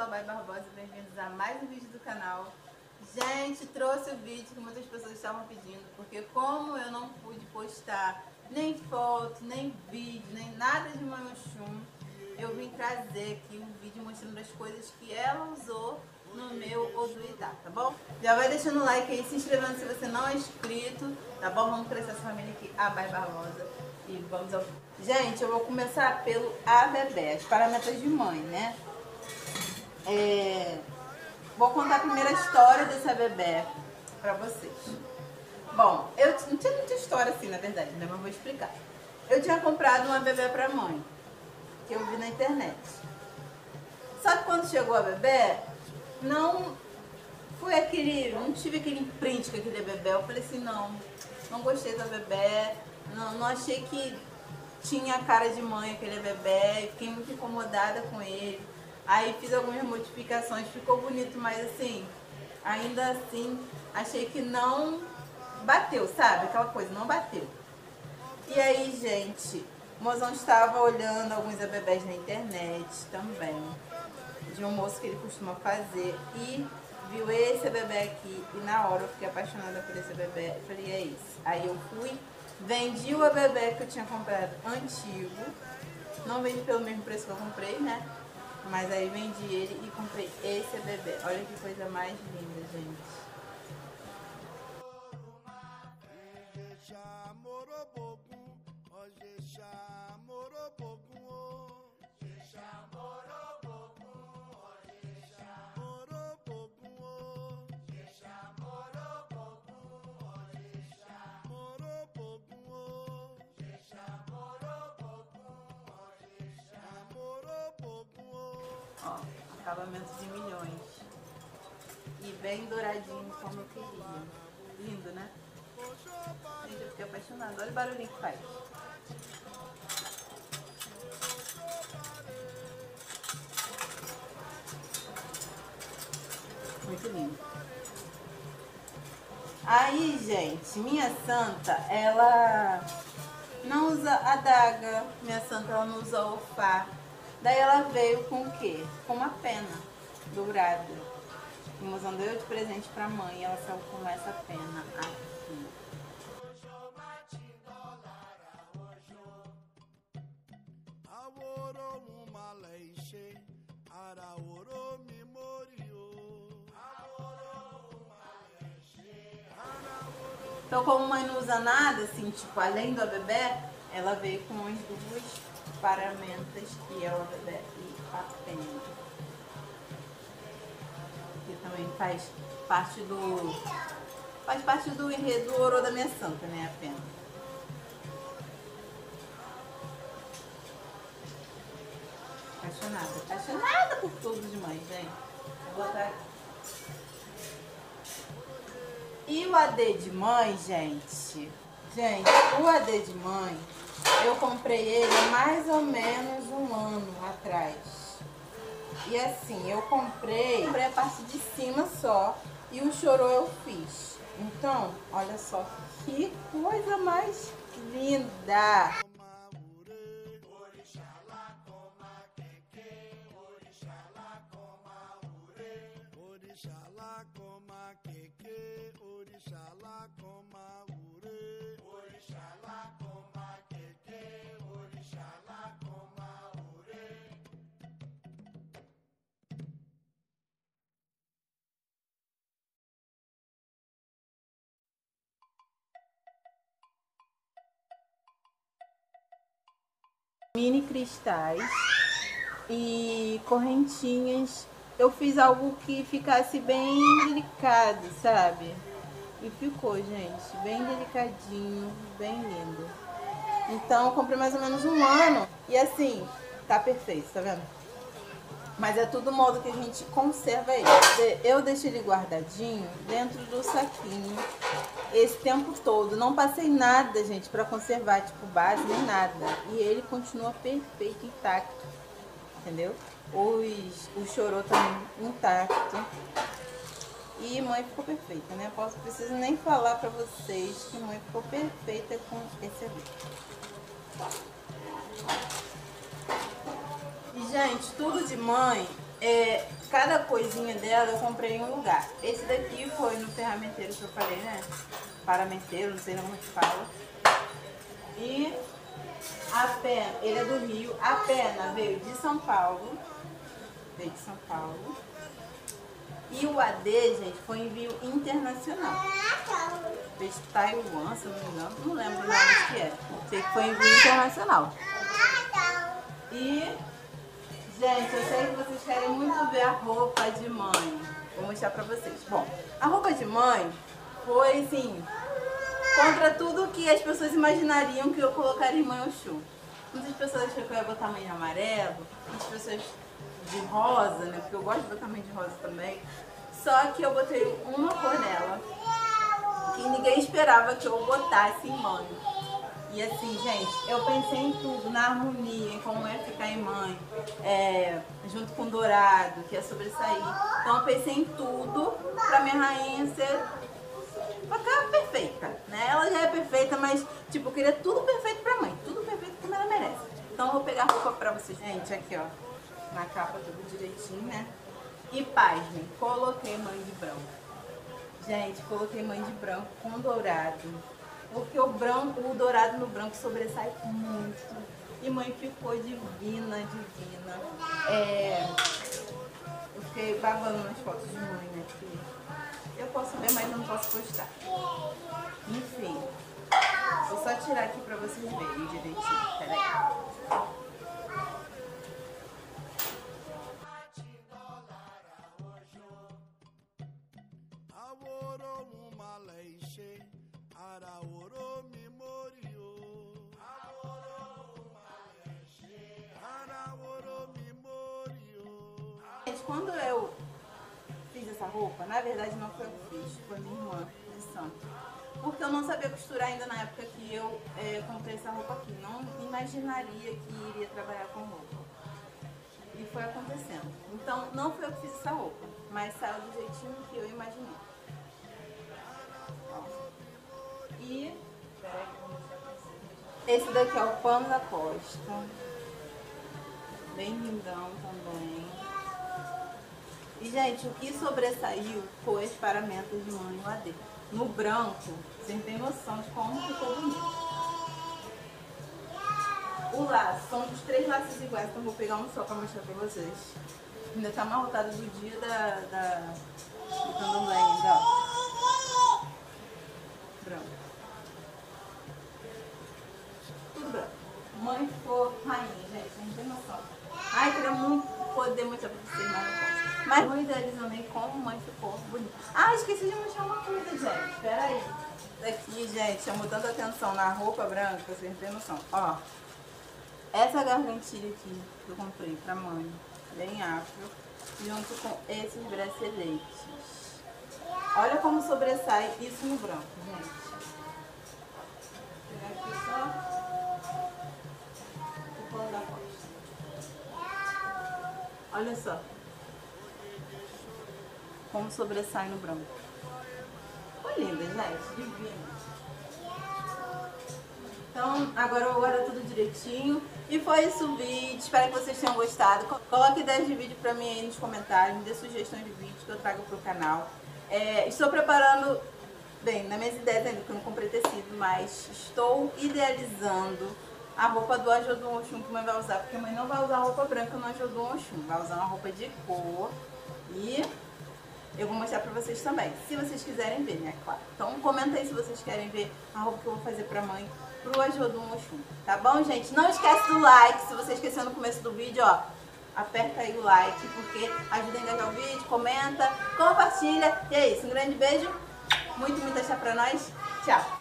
sou a Bai Barbosa bem-vindos a mais um vídeo do canal. Gente, trouxe o vídeo que muitas pessoas estavam pedindo, porque como eu não pude postar nem foto, nem vídeo, nem nada de Manchum, eu vim trazer aqui um vídeo mostrando as coisas que ela usou no meu Oduidá, tá bom? Já vai deixando o like aí, se inscrevendo se você não é inscrito, tá bom? Vamos crescer essa família aqui, a Bai Barbosa. E vamos ao... Gente, eu vou começar pelo A bebê, as parametas de mãe, né? É... Vou contar a primeira história desse bebê pra vocês. Bom, eu não tinha muita história assim, na verdade, né? Mas vou explicar. Eu tinha comprado uma bebê pra mãe, que eu vi na internet. Só que quando chegou a bebê, não foi aquele, não tive aquele imprint com aquele bebê. Eu falei assim, não, não gostei da bebê, não, não achei que tinha a cara de mãe aquele bebê, fiquei muito incomodada com ele. Aí fiz algumas modificações, ficou bonito, mas assim, ainda assim, achei que não bateu, sabe? Aquela coisa, não bateu. E aí, gente, o mozão estava olhando alguns bebés na internet também, de um moço que ele costuma fazer, e viu esse bebê aqui, e na hora eu fiquei apaixonada por esse bebê, falei, é isso. Aí eu fui, vendi o bebê que eu tinha comprado antigo, não vendi pelo mesmo preço que eu comprei, né? Mas aí vendi ele e comprei esse bebê. Olha que coisa mais linda, gente. Ó, acabamento de milhões. E bem douradinho como eu queria. Lindo, né? Gente, eu fiquei apaixonada. Olha o barulhinho que faz. Muito lindo. Aí, gente, minha santa, ela não usa adaga. Minha santa, ela não usa ofá. Daí ela veio com o quê? Com uma pena dourada. O mozão deu de presente pra mãe e ela saiu com essa pena aqui. Então como mãe não usa nada, assim, tipo, além do bebê, ela veio com as duas paramentas que bebê e pena. Que também faz parte do. Faz parte do enredo do ouro da minha santa, né? A pena. Apaixonada, apaixonada por tudo de mãe, gente. Vou botar aqui. E o AD de mãe, gente? Gente, o AD de mãe eu comprei ele há mais ou menos um ano atrás. E assim, eu comprei, comprei a parte de cima só e o chorô eu fiz. Então, olha só que coisa mais linda! Mini cristais e correntinhas. Eu fiz algo que ficasse bem delicado, sabe? E ficou, gente, bem delicadinho, bem lindo. Então, comprei mais ou menos um ano e assim, tá perfeito, tá vendo? Mas é tudo modo que a gente conserva ele. Eu deixo ele guardadinho dentro do saquinho esse tempo todo. Não passei nada, gente, para conservar, tipo base nem nada. E ele continua perfeito, intacto. Entendeu? Os, o chorou também intacto. E mãe ficou perfeita, né? Posso, preciso nem falar pra vocês que mãe ficou perfeita com esse ali. Gente, tudo de mãe é, cada coisinha dela eu comprei em um lugar. Esse daqui foi no ferramenteiro que eu falei, né? Paramenteiro, não sei como é que fala. E a pena, ele é do Rio. A pena veio de São Paulo. Veio de São Paulo. E o AD, gente, foi envio internacional. Veio de Taiwan, se não me engano. Não lembro mais o que é. Sei que foi envio internacional. E, gente, eu sei que vocês querem muito ver a roupa de mãe. Vou mostrar pra vocês. Bom, a roupa de mãe foi, assim, contra tudo que as pessoas imaginariam que eu colocaria em mãe Oxum. Muitas pessoas acham que eu ia botar mãe de amarelo, muitas pessoas de rosa, né? Porque eu gosto de botar mãe de rosa também. Só que eu botei uma cor nela que ninguém esperava que eu botasse em mãe. E assim, gente, eu pensei em tudo, na harmonia, em como é ficar em mãe, é, junto com dourado, que é sobressair. Então eu pensei em tudo pra minha rainha ser ficar perfeita, né? Ela já é perfeita, mas tipo, eu queria tudo perfeito pra mãe, tudo perfeito como ela merece. Então eu vou pegar a roupa pra vocês. Gente, aqui ó, na capa tudo direitinho, né? E pasmem, coloquei mãe de branco. Gente, coloquei mãe de branco com dourado. Porque o branco, o dourado no branco sobressai muito. E mãe ficou divina, divina. É, eu fiquei babando nas fotos de mãe, né? eu posso ver, mas não posso postar. Enfim. Vou só tirar aqui pra vocês verem direitinho. Peraí. Quando eu fiz essa roupa, na verdade não foi eu que fiz, foi minha irmã de santo. Porque eu não sabia costurar ainda na época que eu é, comprei essa roupa aqui. Não imaginaria que iria trabalhar com roupa. E foi acontecendo. Então não foi eu que fiz essa roupa, mas saiu do jeitinho que eu imaginei. Esse daqui é o pano da costa. Bem lindão também. E, gente, o que sobressaiu foi os paramentos de mãe AD. No branco, vocês têm noção de como ficou bonito. O laço, são os três laços iguais, então vou pegar um só pra mostrar pra vocês. Ainda tá amarrotado do dia da, da, do candomblé ainda, ó. Branco. Mãe ficou rainha, gente, não tem noção. Ai, queria muito poder mostrar pra vocês, mas não posso. Mas idealizando como mãe ficou bonita. Ah, esqueci de mostrar uma coisa, gente. Espera aí. Daqui, gente, chamou tanta atenção na roupa branca, vocês não têm noção. Ó, essa gargantilha aqui que eu comprei pra mãe, bem afro, junto com esses braceletes. Olha como sobressai isso no branco, gente. Vou pegar aqui só Olha só como sobressai no branco. Ficou linda, gente, divina. Então, agora eu vou guardar tudo direitinho. E foi isso o vídeo, espero que vocês tenham gostado. Coloque ideias de vídeo pra mim aí nos comentários, me dê sugestões de vídeos que eu trago pro canal. É, estou preparando, bem, nas minhas ideias ainda, que eu não comprei tecido, mas estou idealizando a roupa do Ajodum Oxum que a mãe vai usar, porque a mãe não vai usar roupa branca no Ajodum Oxum, vai usar uma roupa de cor e eu vou mostrar pra vocês também, se vocês quiserem ver, né, claro. Então comenta aí se vocês querem ver a roupa que eu vou fazer pra mãe pro Ajodum Oxum, tá bom, gente? Não esquece do like, se você esqueceu no começo do vídeo, ó, aperta aí o like, porque ajuda a engajar o vídeo, comenta, compartilha. E é isso, um grande beijo, muito, muito axé pra nós, tchau!